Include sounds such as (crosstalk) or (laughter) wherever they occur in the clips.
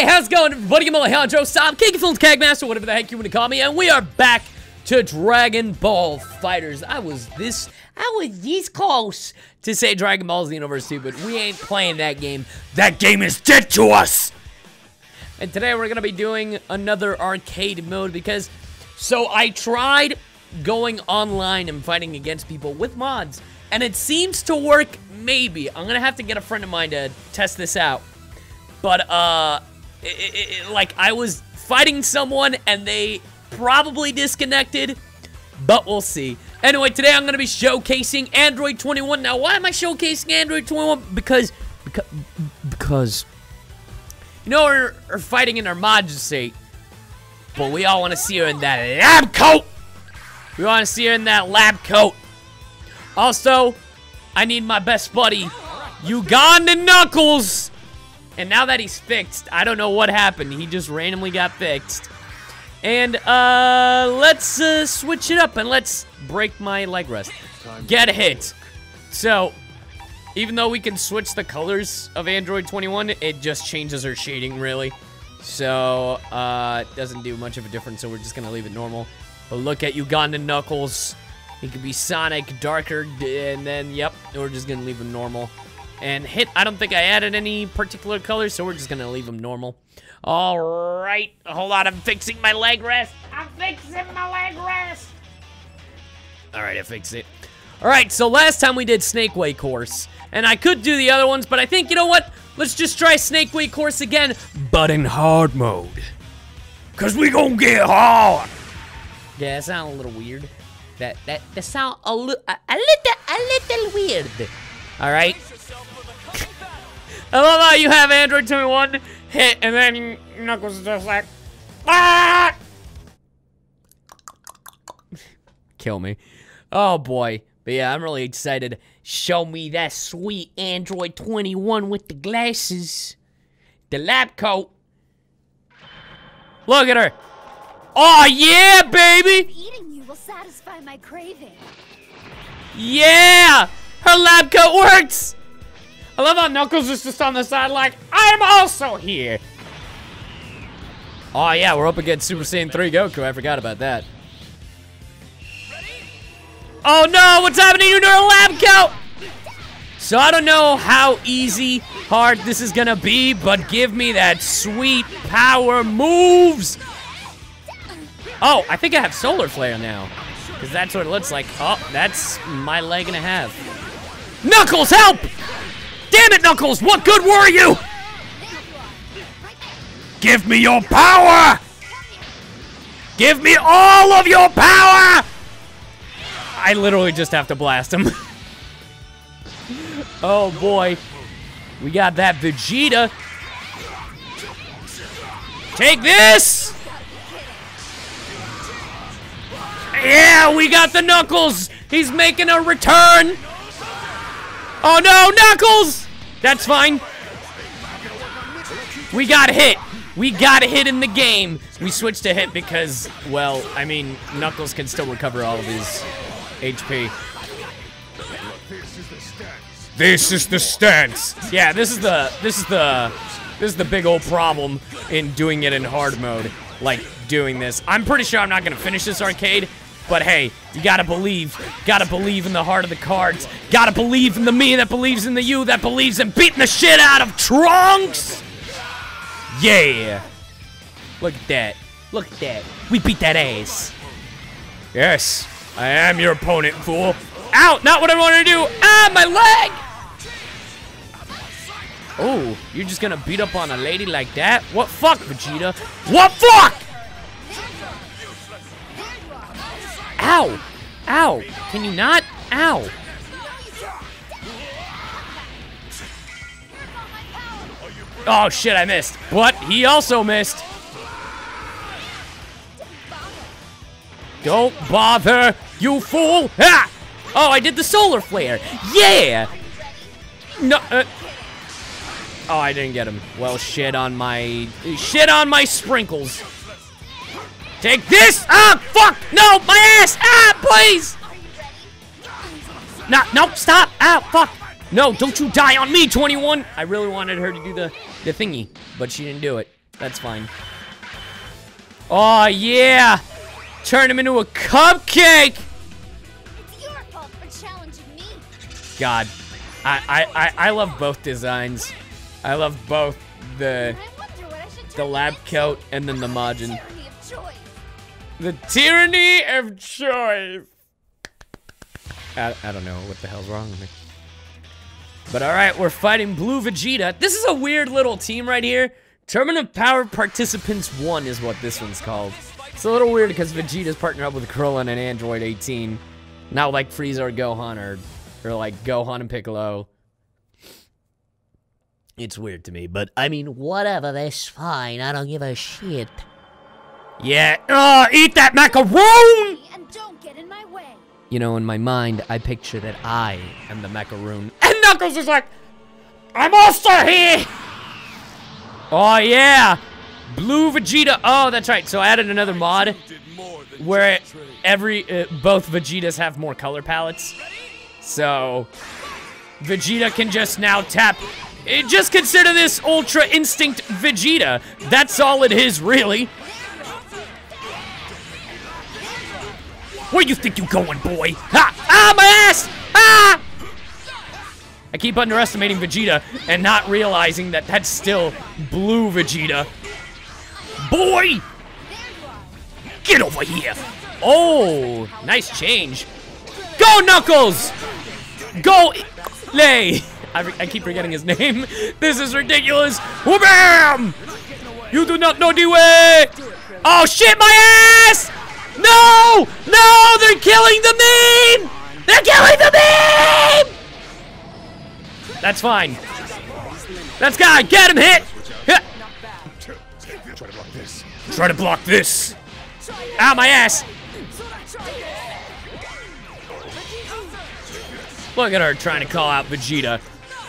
Hey, how's it going, everybody? I'm Alejandro Saab, King of Films Kegmaster, whatever the heck you want to call me, and we are back to Dragon Ball FighterZ. I was this, I was this close to say Dragon Ball Xenoverse 2, but we ain't playing that game. That game is dead to us! And today we're gonna be doing another arcade mode because, so I tried going online and fighting against people with mods, and it seems to work, maybe. I'm gonna have to get a friend of mine to test this out. But, uh, it, it, like, I was fighting someone and they probably disconnected, but we'll see. Anyway, today I'm going to be showcasing Android 21. Now, why am I showcasing Android 21? Because, because, because, you know, we're, we're fighting in our mod state, but we all want to see her in that lab coat. We want to see her in that lab coat. Also, I need my best buddy, Ugandan Knuckles. And now that he's fixed, I don't know what happened. He just randomly got fixed. And, uh, let's, uh, switch it up and let's break my leg rest. Get a hit. So, even though we can switch the colors of Android 21, it just changes our shading, really. So, uh, it doesn't do much of a difference, so we're just gonna leave it normal. But look at Ugandan Knuckles. He could be Sonic, darker, and then, yep, we're just gonna leave him normal. And hit, I don't think I added any particular colors, so we're just gonna leave them normal. All right, hold on, I'm fixing my leg rest. I'm fixing my leg rest. All right, I fixed it. All right, so last time we did Snake Way course, and I could do the other ones, but I think, you know what? Let's just try Snake Way course again, but in hard mode. Cause we gonna get hard. Yeah, that sound a little weird. That, that, that sound a, li a, a little, a little weird. All right. I love how you have Android 21 hit, and then Knuckles is just like, ah! Kill me. Oh boy. But yeah, I'm really excited. Show me that sweet Android 21 with the glasses. The lab coat. Look at her. Oh yeah, baby! Eating you will satisfy my craving. Yeah! Her lab coat works! I love how Knuckles is just on the side like, I'm also here. Oh yeah, we're up against Super Saiyan 3 Goku. I forgot about that. Oh no, what's happening to her lab coat? So I don't know how easy, hard this is gonna be, but give me that sweet power moves. Oh, I think I have Solar Flare now. Because that's what it looks like. Oh, that's my leg and a half. Knuckles, help! Damn it, Knuckles! What good were you? Give me your power! Give me all of your power! I literally just have to blast him. (laughs) oh boy. We got that Vegeta. Take this! Yeah, we got the Knuckles! He's making a return! Oh no, Knuckles! That's fine. We got hit. We got hit in the game. We switched to hit because, well, I mean, Knuckles can still recover all of his HP. This is the stance. Yeah, this is the this is the this is the big old problem in doing it in hard mode. Like doing this. I'm pretty sure I'm not gonna finish this arcade but hey, you gotta believe. Gotta believe in the heart of the cards. Gotta believe in the me that believes in the you that believes in beating the shit out of Trunks! Yeah! Look at that. Look at that. We beat that ass. Yes, I am your opponent, fool. Ow! Not what I wanted to do! Ah, my leg! Oh, you're just gonna beat up on a lady like that? What fuck, Vegeta? What fuck? Ow! Ow! Can you not? Ow! Oh shit, I missed. But he also missed. Don't bother, you fool! Ah! Oh, I did the solar flare. Yeah! No. Uh, oh, I didn't get him. Well, shit on my shit on my sprinkles. Take this! Ah, fuck! No, my ass! Ah, please! No, no, stop! Ah, fuck! No, don't you die on me, 21! I really wanted her to do the, the thingy, but she didn't do it. That's fine. Oh, yeah! Turn him into a cupcake! It's your fault for challenging me. God. I, I, I, I love both designs. I love both the I wonder what I should the lab coat and then the Majin. The tyranny of choice. I, I don't know what the hell's wrong with me. But alright, we're fighting Blue Vegeta. This is a weird little team right here. Tournament of Power Participants 1 is what this one's called. It's a little weird because Vegeta's partnered up with Krillin and Android 18. Not like Frieza or Gohan or, or like Gohan and Piccolo. It's weird to me, but I mean, whatever, that's fine. I don't give a shit. Yeah, uh, eat that macaroon! And don't get in my way. You know, in my mind, I picture that I am the macaroon. And Knuckles is like, I'm also here! Oh, yeah! Blue Vegeta. Oh, that's right. So I added another mod where every, uh, both Vegetas have more color palettes. So, Vegeta can just now tap. eh, Just consider this Ultra Instinct Vegeta. That's all it is, really. Where you think you going, boy? Ha! Ah, my ass! Ah! I keep underestimating Vegeta and not realizing that that's still blue Vegeta. Boy! Get over here! Oh, nice change. Go, Knuckles! Go, Lay! (laughs) I, I keep forgetting his name. (laughs) This is ridiculous. Wha-bam! You do not know the way! Oh shit, my ass! No! No! They're killing the meme! They're killing the meme! That's fine. That's guy, get him hit! Hit. Try to block this. Ow, my ass! Look at her trying to call out Vegeta.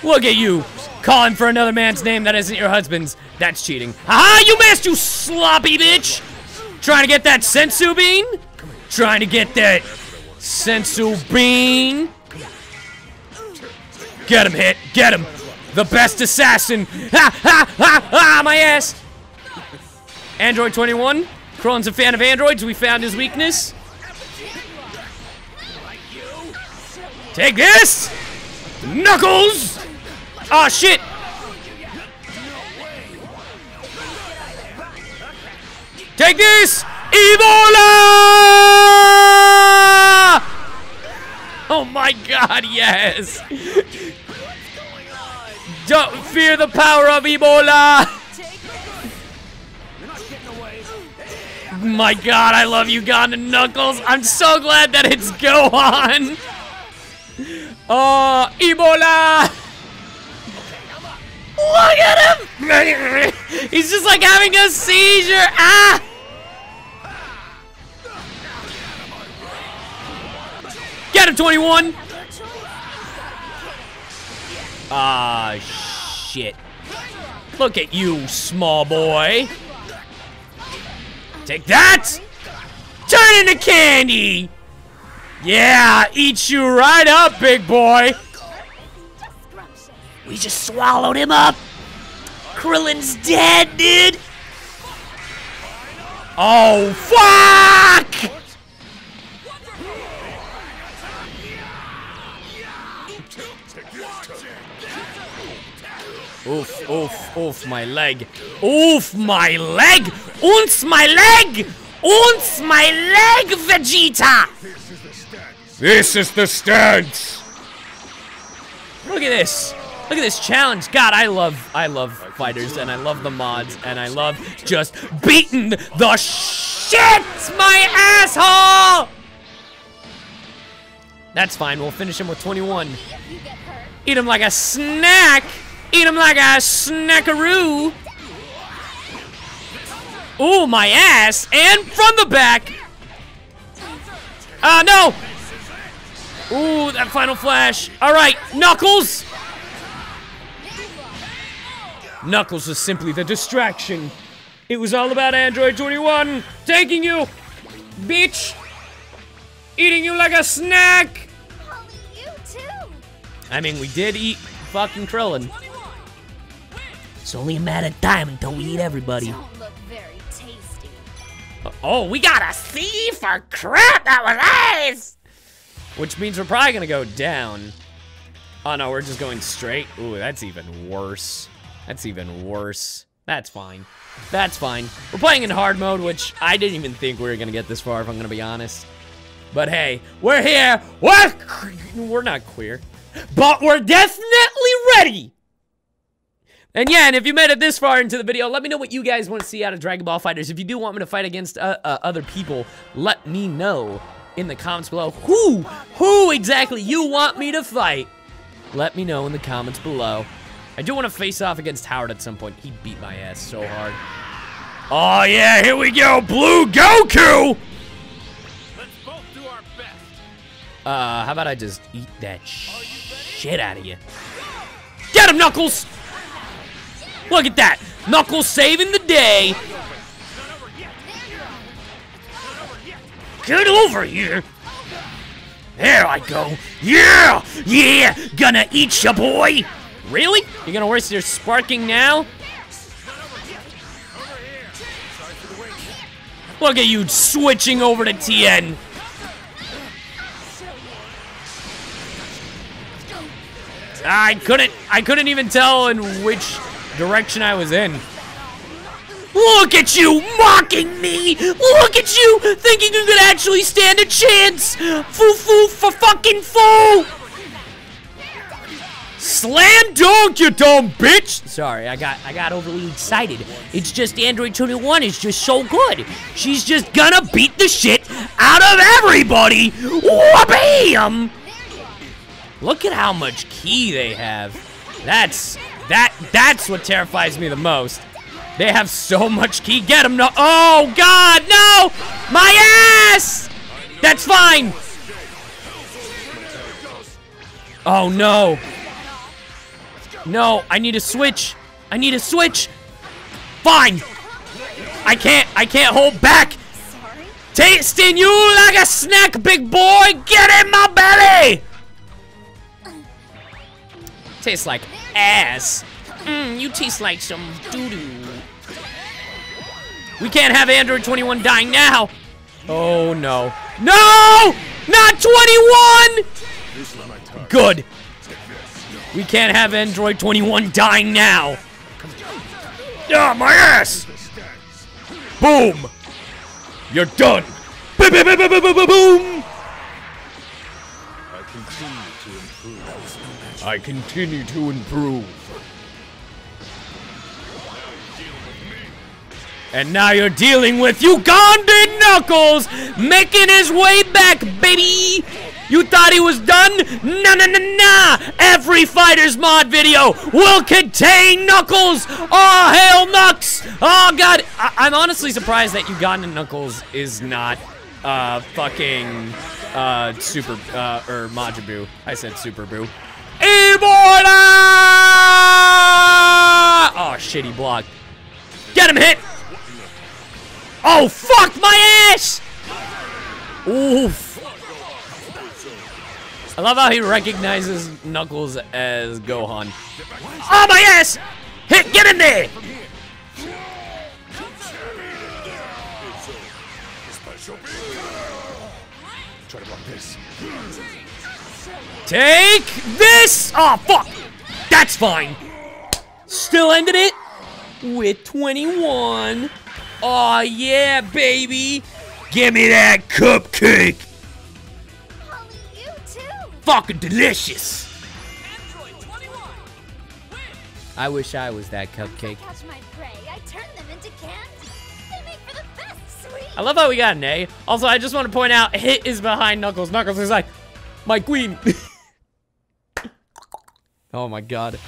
Look at you, calling for another man's name that isn't your husband's. That's cheating. Haha, you missed, you sloppy bitch! Trying to get that senzu bean? Trying to get that senzu bean? Get him, hit. Get him. The best assassin. Ha, ha, ha, ha, my ass. Android 21. Krillin's a fan of androids. We found his weakness. Take this! Knuckles! Oh shit! Ebola! Oh my god, yes! Don't fear the power of Ebola! My god, I love Ugandan Knuckles. I'm so glad that it's Gohan. Oh, Ebola! Look at him! (laughs) He's just like having a seizure. Ah! Get him, 21! Ah, shit. Look at you, small boy. Take that! Turn into candy! Yeah, eat you right up, big boy! We just swallowed him up! Krillin's dead, dude! Oh, fuck! Oof, oof, oof, my leg. Oof, my leg! Uns, my leg! Uns, my leg, Vegeta! This is the stance! Look at this. Look at this challenge. God, I love I love FighterZ and I love the mods and I love just beating the shit my asshole. That's fine. We'll finish him with 21. If you get hurt, Eat him like a snack. Eat him like a snackaroo. Ooh, my ass. And from the back. Ah, no. Ooh, that final flash. All right, Knuckles. Knuckles was simply the distraction. It was all about Android 21 taking you, bitch. Eating you like a snack. Holly, you too. I mean, we did eat fucking Krillin. It's only a matter of time until we eat everybody. Don't look very tasty. Uh, oh, we got a C for crap. That was nice. Which means we're probably gonna go down. Oh no, we're just going straight. Ooh, that's even worse. That's even worse. That's fine. That's fine. We're playing in hard mode, which I didn't even think we were gonna get this far, if I'm gonna be honest. But hey, we're here. We're we're not queer, but we're definitely ready. And yeah, and if you made it this far into the video, let me know what you guys want to see out of Dragon Ball FighterZ. If you do want me to fight against uh, uh, other people, let me know in the comments below who, who exactly you want me to fight. Let me know in the comments below. I do want to face off against Howard at some point. He beat my ass so hard. Oh yeah, here we go, Blue Goku! Let's both do our best. Uh, how about I just eat that shit out of you? Get him, Knuckles! Look at that! Knuckles saving the day! Get over here! There I go! Yeah! Yeah! Gonna eat ya, boy! Really? You're gonna waste your sparking now? Look at you switching over to TN! I couldn't I couldn't even tell in which direction I was in. Look at you mocking me! Look at you thinking you could actually stand a chance! Foo foo for fucking fool! Slam dunk, you dumb bitch! Sorry, I got I got overly excited. It's just Android 21 is just so good. She's just gonna beat the shit out of everybody! Wha-bam! Look at how much ki they have. That's that that's what terrifies me the most. They have so much ki. Get him! No! Oh God! No! My ass! That's fine. Oh no! No! I need a switch. I need a switch. Fine. I can't. I can't hold back. Tasting you like a snack, big boy. Get in my belly. Tastes like ass. Mmm, you taste like some doo-doo. We can't have Android 21 dying now. Oh, no. No! Not 21! Good. We can't have Android 21 dying now. Ah, my ass! Boom! You're done. Boom, I continue to improve. And now you're dealing with Ugandan Knuckles making his way back, baby! You thought he was done? Nah, nah, nah, nah! Every FighterZ mod video will contain Knuckles! Oh, hail Knucks! Oh, God! I- I'm honestly surprised that Ugandan Knuckles is not, uh, fucking, uh, Super, uh, or Majin I said Super Boo. Iborna! Oh, shitty block. Get him hit! Oh, fuck my ass! Oof. I love how he recognizes Knuckles as Gohan. Oh, my ass! Hit, get in there! Try to block this. Take this! Oh, fuck! That's fine. Still ended it with 21. Oh, yeah, baby. Give me that cupcake. Holly, you too. Fucking delicious. I wish I was that cupcake. Catch my prey. I turn them into candy. They make for the best sweet. I love how we got an A. Also, I just want to point out, Hit is behind Knuckles. Knuckles is like, my queen. (laughs) oh my god.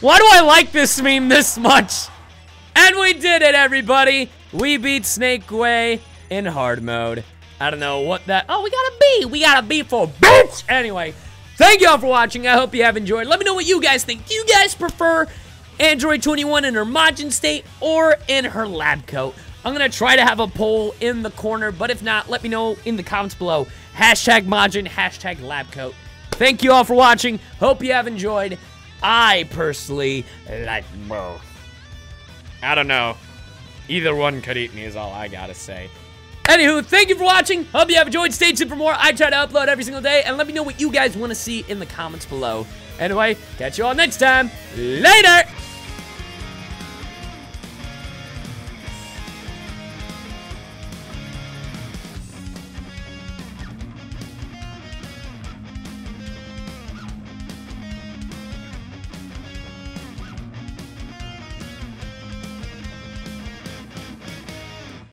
Why do I like this meme this much? And we did it, everybody. We beat Snake Way in hard mode. I don't know what that. Oh, we got a B. We got a B for bitch. Anyway, thank y'all for watching. I hope you have enjoyed. Let me know what you guys think. Do you guys prefer Android 21 in her Majin state or in her lab coat? I'm gonna try to have a poll in the corner, but if not, let me know in the comments below. Hashtag Majin, hashtag lab coat. Thank you all for watching. Hope you have enjoyed, I personally like both. I don't know. Either one could eat me is all I gotta say. Anywho, thank you for watching. Hope you have enjoyed. Stay tuned for more. I try to upload every single day, and let me know what you guys want to see in the comments below. Anyway, catch you all next time. Later!